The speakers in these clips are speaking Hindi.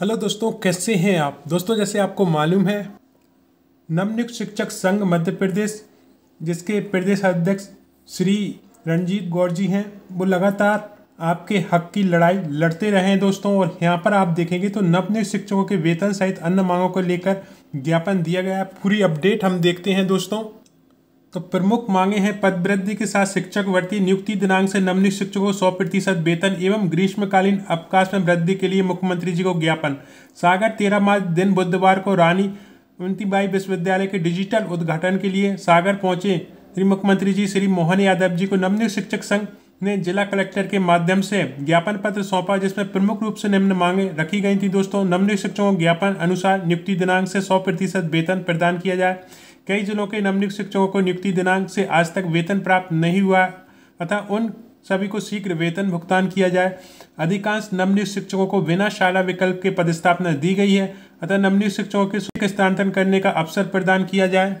हेलो दोस्तों, कैसे हैं आप? दोस्तों, जैसे आपको मालूम है, नवनियुक्त शिक्षक संघ मध्य प्रदेश, जिसके प्रदेश अध्यक्ष श्री रणजीत गौर जी हैं, वो लगातार आपके हक की लड़ाई लड़ते रहे हैं दोस्तों, और यहाँ पर आप देखेंगे तो नवनियुक्त शिक्षकों के वेतन सहित अन्य मांगों को लेकर ज्ञापन दिया गया है। पूरी अपडेट हम देखते हैं दोस्तों। तो प्रमुख मांगे हैं पद वृद्धि के साथ शिक्षक भर्ती नियुक्ति दिनांक से नवनियुक्त शिक्षकों को सौ प्रतिशत वेतन एवं ग्रीष्मकालीन अवकाश में वृद्धि के लिए मुख्यमंत्री जी को ज्ञापन। सागर तेरह मार्च दिन बुधवार को रानी कुंतीबाई विश्वविद्यालय के डिजिटल उद्घाटन के लिए सागर पहुँचे। श्री मुख्यमंत्री जी, श्री मोहन यादव जी को नवनियुक्त शिक्षक संघ ने जिला कलेक्टर के माध्यम से ज्ञापन पत्र सौंपा, जिसमें प्रमुख रूप से निम्न मांगे रखी गई थी। दोस्तों, नवनियुक्त शिक्षकों को ज्ञापन अनुसार नियुक्ति दिनांक से सौ प्रतिशत वेतन प्रदान किया जाए। कई जिलों के नवनियुक्त शिक्षकों को नियुक्ति दिनांक से आज तक वेतन प्राप्त नहीं हुआ, अतः उन सभी को शीघ्र वेतन भुगतान किया जाए। अधिकांश नवनियुक्त शिक्षकों को बिना शाला विकल्प के पदस्थापना दी गई है, अतः नवनियुक्त शिक्षकों के स्थानांतरण करने का अवसर प्रदान किया जाए।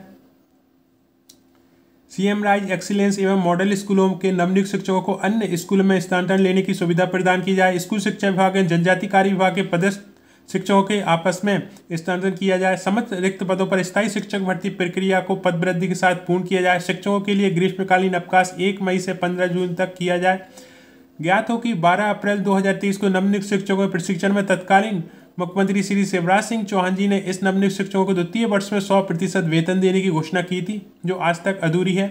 सीएम राइज एक्सीलेंस एवं मॉडल स्कूलों के नवनियुक्त शिक्षकों को अन्य स्कूलों में स्थानांतरण लेने की सुविधा प्रदान की जाए। स्कूल शिक्षा विभाग एवं जनजाति कार्य विभाग के पदस्थ शिक्षकों के आपस में स्थानांतरण किया जाए। समस्त रिक्त पदों पर स्थायी शिक्षक भर्ती प्रक्रिया को पद वृद्धि के साथ पूर्ण किया जाए। शिक्षकों के लिए ग्रीष्मकालीन अवकाश एक मई से पंद्रह जून तक किया जाए। ज्ञात हो कि 12 अप्रैल 2023 को नवनियुक्त शिक्षकों के प्रशिक्षण में तत्कालीन मुख्यमंत्री श्री शिवराज सिंह चौहान जी ने इस नवनियुक्त शिक्षकों को द्वितीय वर्ष में 100 प्रतिशत वेतन देने की घोषणा की थी, जो आज तक अधूरी है।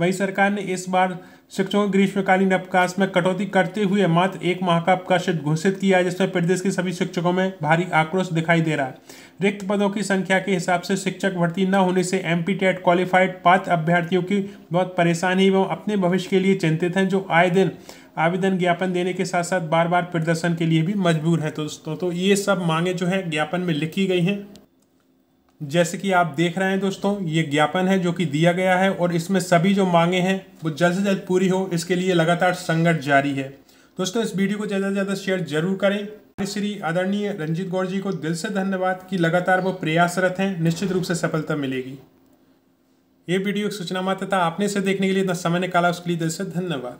वही सरकार ने इस बार शिक्षकों के ग्रीष्मकालीन अवकाश में कटौती करते हुए मात्र एक माह का अवकाश घोषित किया, जिसमें प्रदेश के सभी शिक्षकों में भारी आक्रोश दिखाई दे रहा। है रिक्त पदों की संख्या के हिसाब से शिक्षक भर्ती न होने से एम पी टेट क्वालिफाइड पात्र अभ्यर्थियों की बहुत परेशानी एवं अपने भविष्य के लिए चिंतित हैं, जो आए दिन आवेदन ज्ञापन देने के साथ साथ बार बार प्रदर्शन के लिए भी मजबूर है। दोस्तों तो ये सब मांगे जो है, ज्ञापन में लिखी गई हैं। जैसे कि आप देख रहे हैं दोस्तों, ये ज्ञापन है जो कि दिया गया है और इसमें सभी जो मांगे हैं, वो जल्द से जल्द पूरी हो। इसके लिए लगातार संघर्ष जारी है। दोस्तों, इस वीडियो को ज़्यादा से ज़्यादा शेयर ज़रूर करें। श्री आदरणीय रंजीत गौर जी को दिल से धन्यवाद कि लगातार वो प्रयासरत हैं। निश्चित रूप से सफलता मिलेगी। ये वीडियो सूचना मात्र था। आपने से देखने के लिए इतना समय निकाला, उसके लिए दिल से धन्यवाद।